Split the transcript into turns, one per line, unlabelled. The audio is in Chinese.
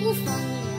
不分年